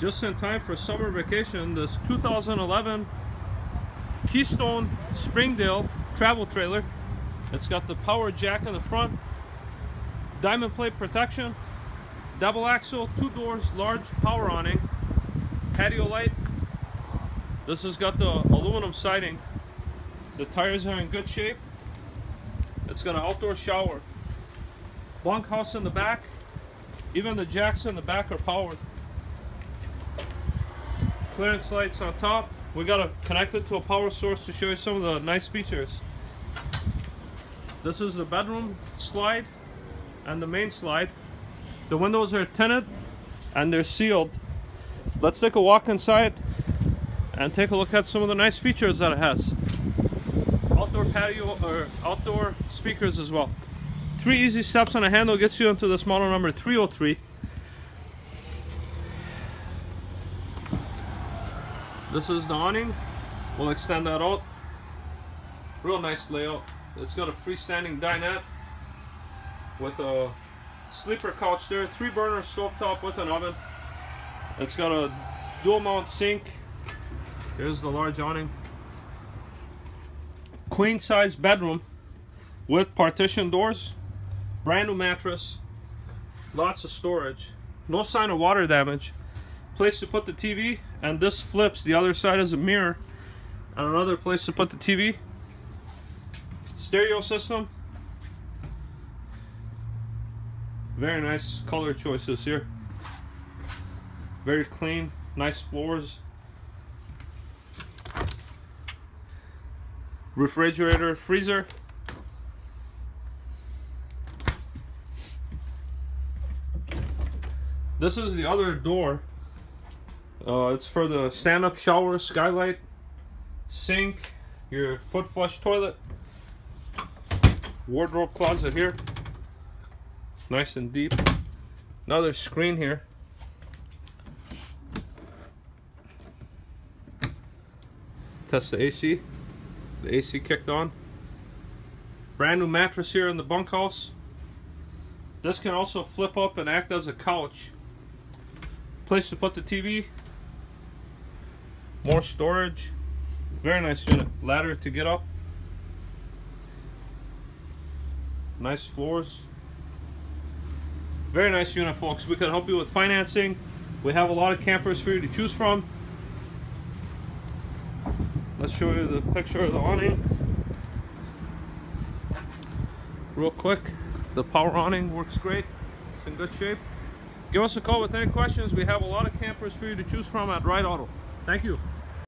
just in time for summer vacation, this 2011 Keystone Springdale travel trailer. It's got the power jack in the front, diamond plate protection, double axle, two doors, large power awning, patio light. This has got the aluminum siding. The tires are in good shape. It's got an outdoor shower. Bunkhouse in the back. Even the jacks in the back are powered. Clearance lights on top. We got to connect it to a power source to show you some of the nice features. This is the bedroom slide and the main slide. The windows are tinted and they're sealed. Let's take a walk inside and take a look at some of the nice features that it has. Outdoor patio or outdoor speakers as well. Three easy steps on a handle gets you into this model number 303. This is the awning. We'll extend that out. Real nice layout. It's got a freestanding dinette with a sleeper couch there, three burner stovetop with an oven. It's got a dual mount sink. Here's the large awning. Queen size bedroom with partition doors, brand new mattress, lots of storage, no sign of water damage, place to put the TV, and this flips. The other side is a mirror, and another place to put the TV. Stereo system, Very nice color choices here. Very clean, nice floors. Refrigerator, freezer. This is the other door. Uh, it's for the stand-up shower, skylight, sink, your foot flush toilet, wardrobe closet here nice and deep. Another screen here. Test the AC. The AC kicked on. Brand new mattress here in the bunkhouse. This can also flip up and act as a couch. Place to put the TV. More storage. Very nice unit. Ladder to get up. Nice floors. Very nice unit, folks. We can help you with financing. We have a lot of campers for you to choose from. Let's show you the picture of the awning. Real quick, the power awning works great. It's in good shape. Give us a call with any questions. We have a lot of campers for you to choose from at Ride Auto. Thank you.